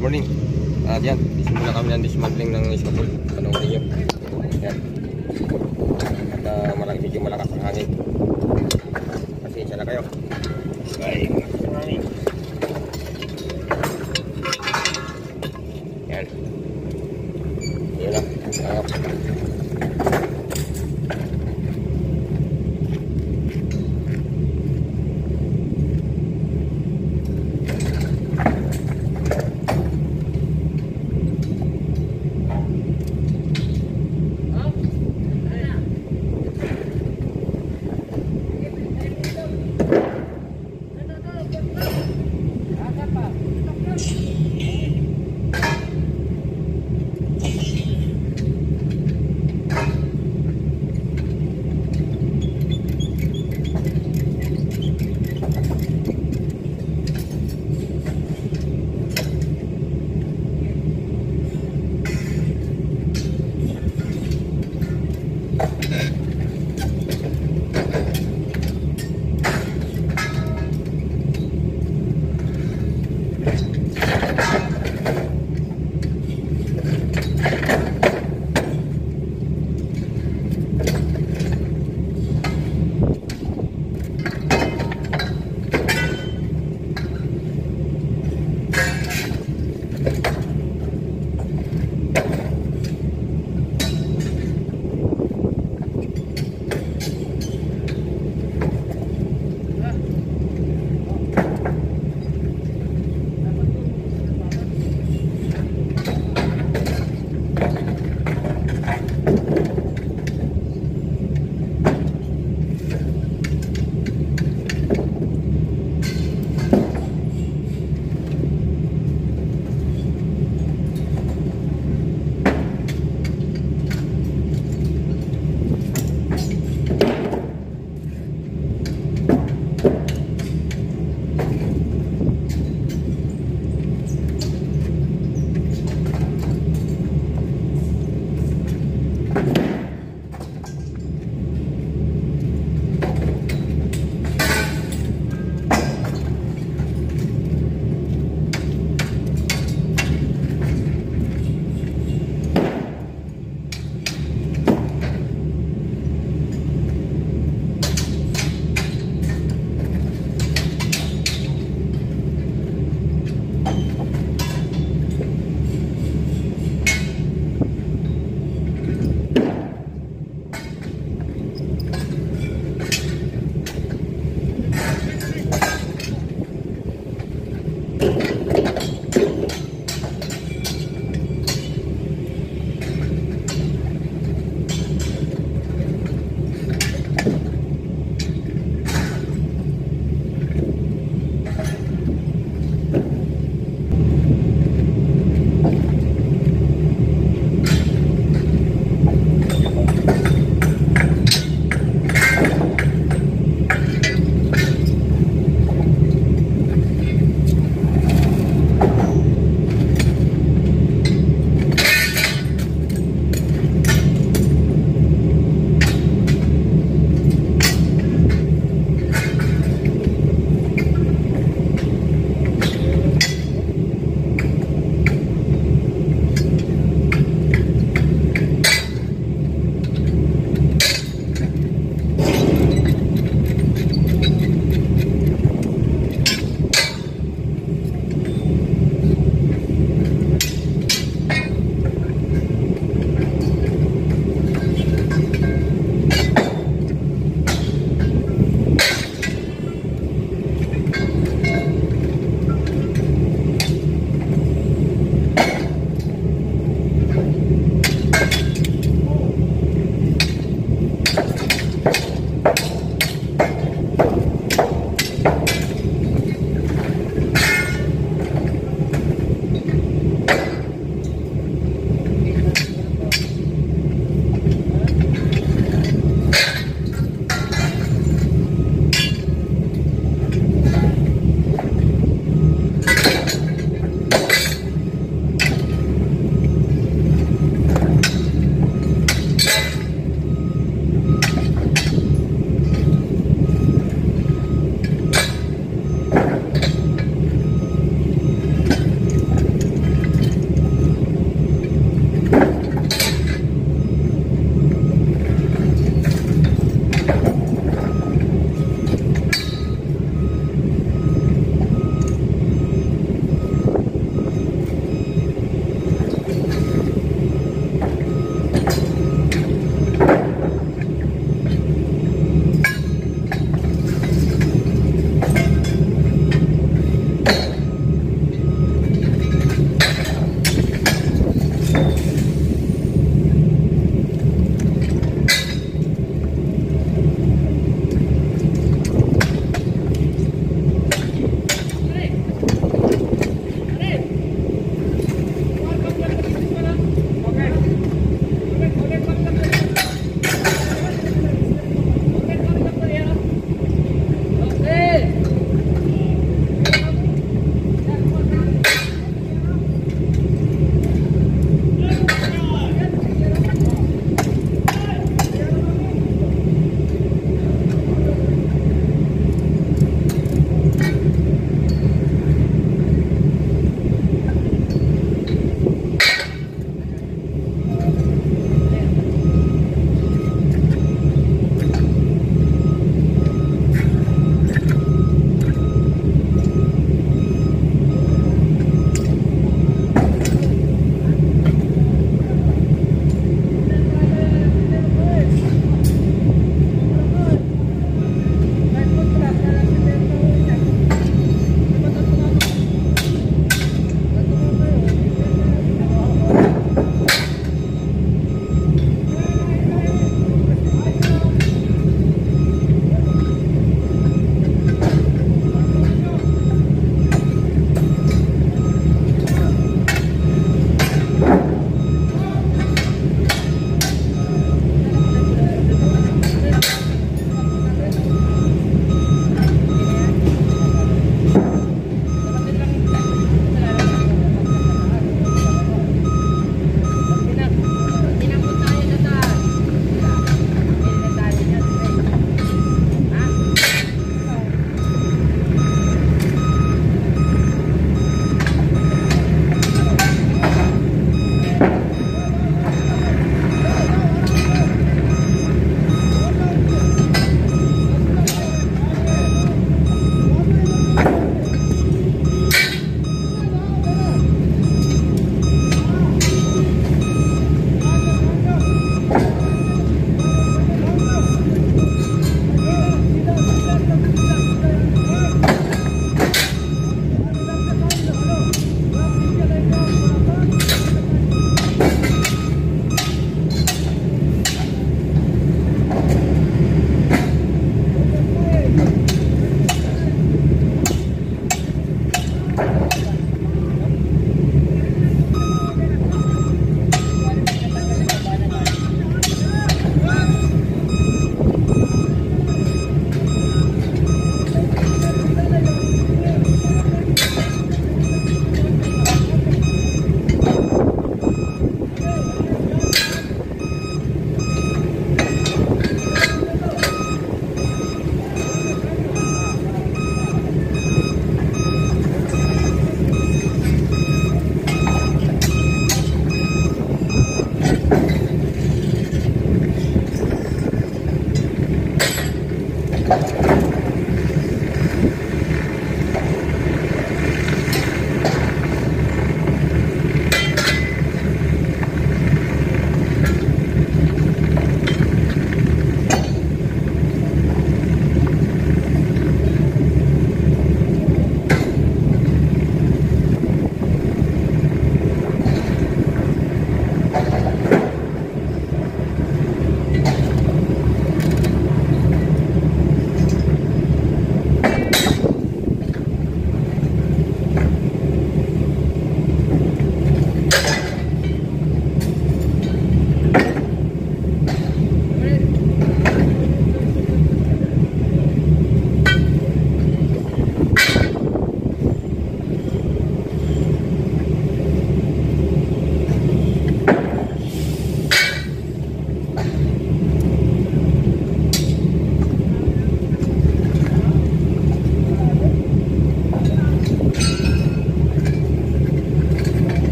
good morning. At yan, sisimula kami ng dismantling ng iskapul. Tanong ninyo. Yan. At uh, malaki, medyo malakas ang hangin. Pasensya na kayo. Ay,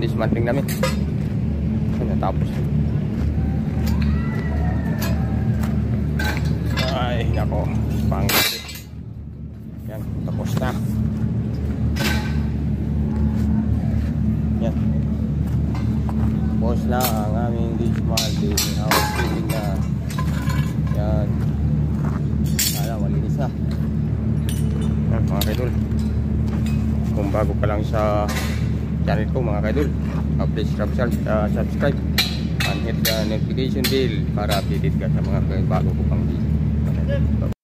yung dismantling namin. Ay, natapos. Ay, nako. Pangit. Yan, tapos na. Yan. Tapos na ang aming dismantling housekeeping na. Yan. Sana malinis na. Yan, mga kaidol. Kung bago ka lang sa channel ko mga kaidol, uh, please uh, subscribe and hit the notification bell para updated ka sa mga bago ko pang video.